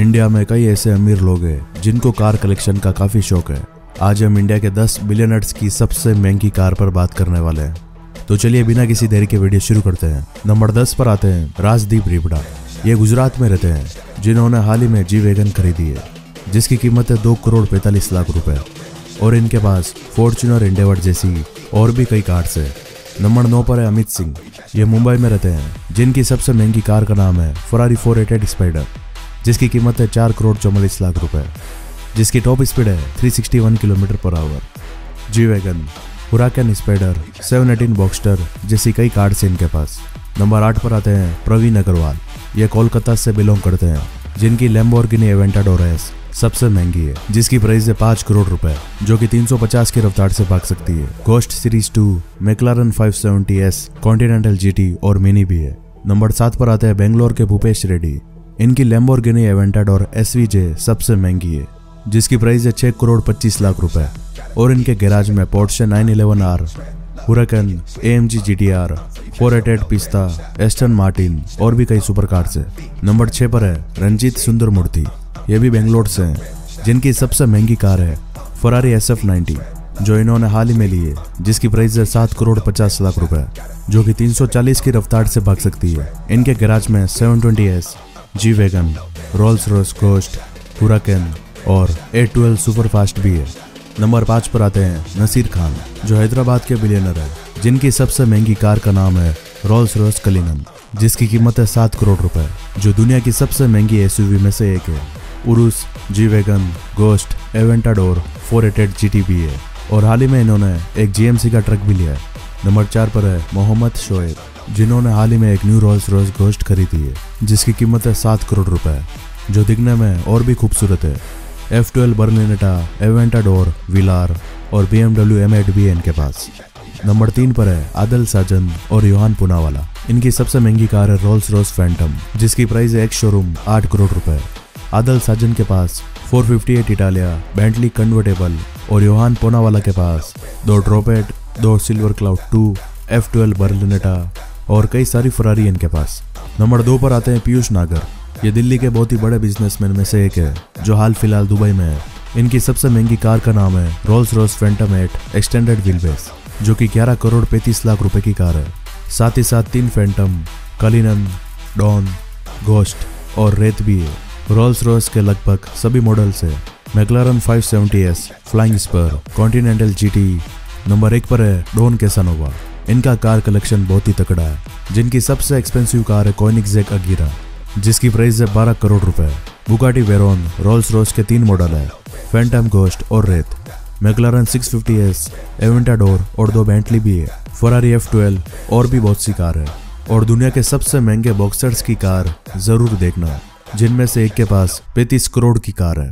India में कई ऐसे अमीर लोग हैं जिनको कार कलेक्शन का काफ़ी शौक है। आज हम इंडिया के 10 बिलियनर्स की सबसे महँगी कार पर बात करने वाले हैं। तो चलिए बिना किसी देरी के वीडियो शुरू करते हैं। नंबर 10 पर आते हैं राजदीप रिबड़ा। ये गुजरात में रहते हैं, जिन्होंने हाल ही में जी वैगन खरीदी है, जिसकी कीमत है दो करोड़ पैंतालीस लाख रुपए। और इनके पास फॉर्चुनर इंडेवर जैसी और भी कई कार्स है। नंबर नौ पर है अमित सिंह। ये मुंबई में रहते हैं, जिनकी सबसे महँगी कार का नाम है फरारी फोर एटेड स्पाइडर जिसकी कीमत है चार करोड़ चौवालीस लाख रुपए। जिसकी टॉप स्पीड है 361 kilometre per hour G wagon Huracan Spyder seven eighteen Boxster जैसी कई कार्ड्स हैं इनके पास। नंबर आठ पर आते हैं प्रवीण अग्रवाल। ये कोलकाता से बिलोंग करते हैं, जिनकी लैम्बोर्गिनी एवेंटाडोर एस सबसे महँगी है, जिसकी प्राइस है पाँच करोड़ रुपए, जो कि 350 की रफ्तार से भाग सकती है। Ghost series two McLaren 570 S Continental GT और मिनी भी है। नंबर सात पर आते हैं बेंगलोर के भूपेश रेड्डी इनकी लैम्बोर्गिनी एवेंटाडोर एस सबसे महँगी है, जिसकी प्राइस है छह करोड़ पच्चीस लाख रुपए। और इनके गैराज में Porsche nine eleven R Huracan A M G G T R four eight eight Pista Aston Martin और भी कई सुपर कार्स है। नंबर छह पर है रंजीत सुंदर मूर्ति ये भी बेंगलोर से हैं, जिनकी सबसे महँगी कार है फरारी एस एफ़ नाइनटी जो इन्होंने हाल ही में ली है, जिसकी प्राइस है सात करोड़ पचास लाख रुपए, जो कि 340 की रफ्तार से भाग सकती है। इनके गैराज में 720 S G wagon Rolls Royce Ghost Huracan और ए ट्वेल्व सुपर फास्ट भी है। नंबर पाँच पर आते हैं नसीर खान, जो हैदराबाद के बिलियनर है, जिनकी सबसे महँगी कार का नाम है रोल्स रॉयस कलिनन जिसकी कीमत है सात करोड़ रुपए, जो दुनिया की सबसे महँगी एसयूवी में से एक है। Urus G wagon Ghost Aventador four एटेड G भी है, और हाल ही में इन्होंने एक जीएमसी का ट्रक भी लिया है। नंबर चार पर है मोहम्मद शोएब। जिन्होंने हाल ही में एक न्यू रोल्स रॉयस गोस्ट खरीदी है जिसकी कीमत है सात करोड़ रुपए, जो दिखने में और भी खूबसूरत है। F twelve Berlinetta Aventador Villar और बी एमडब्ल्यू एम भी है इनके पास। नंबर तीन पर है आदल साजन और योहान पुनावाला इनकी सबसे महँगी कार है रोल्स रॉस फैंटम जिसकी प्राइस है एक शोरूम आठ करोड़ रुपए। आदल साजन के पास 458 इटालिया बेंटली कन्वर्टेबल और योहान पोनावाला के पास दो ड्रॉपेट दो Silver Cloud two F twelve Berlinetta और कई सारी फरारी इनके पास। नंबर दो पर आते हैं पीयूष नागर। ये दिल्ली के बहुत ही बड़े बिजनेसमैन में से एक है, जो हाल फ़िलहाल दुबई में है। इनकी सबसे महँगी कार का नाम है Rolls Royce Phantom eight extended wheelbase जो कि 11 करोड़ 35 लाख रुपए की कार है। साथ ही साथ तीन फैंटम कलिनन डॉन गोस्ट और रेत भी है। रोल्स रॉयस के लगभग सभी मॉडल्स है। McLaren 570s Flying Spur Continental GT number एक पर है डॉन कैसानोवा इनका कार कलेक्शन बहुत ही तकड़ा है, जिनकी सबसे एक्सपेंसिव कार है कॉइनिक अगीरा जिसकी प्राइस है बारह करोड़ रुपए। बुगाटी वेरोन रोल्स रोज के तीन मॉडल है फैंटम गोस्ट और रेत मैकलारन 650s एवेंटाडोर और दो बेंटली भी है। फरारी एफ़ ट्वेल्व और भी बहुत सी कार है। और दुनिया के सबसे महँगे बॉक्सर्स की कार ज़रूर देखना, जिनमें से एक के पास 35 करोड़ की कार है।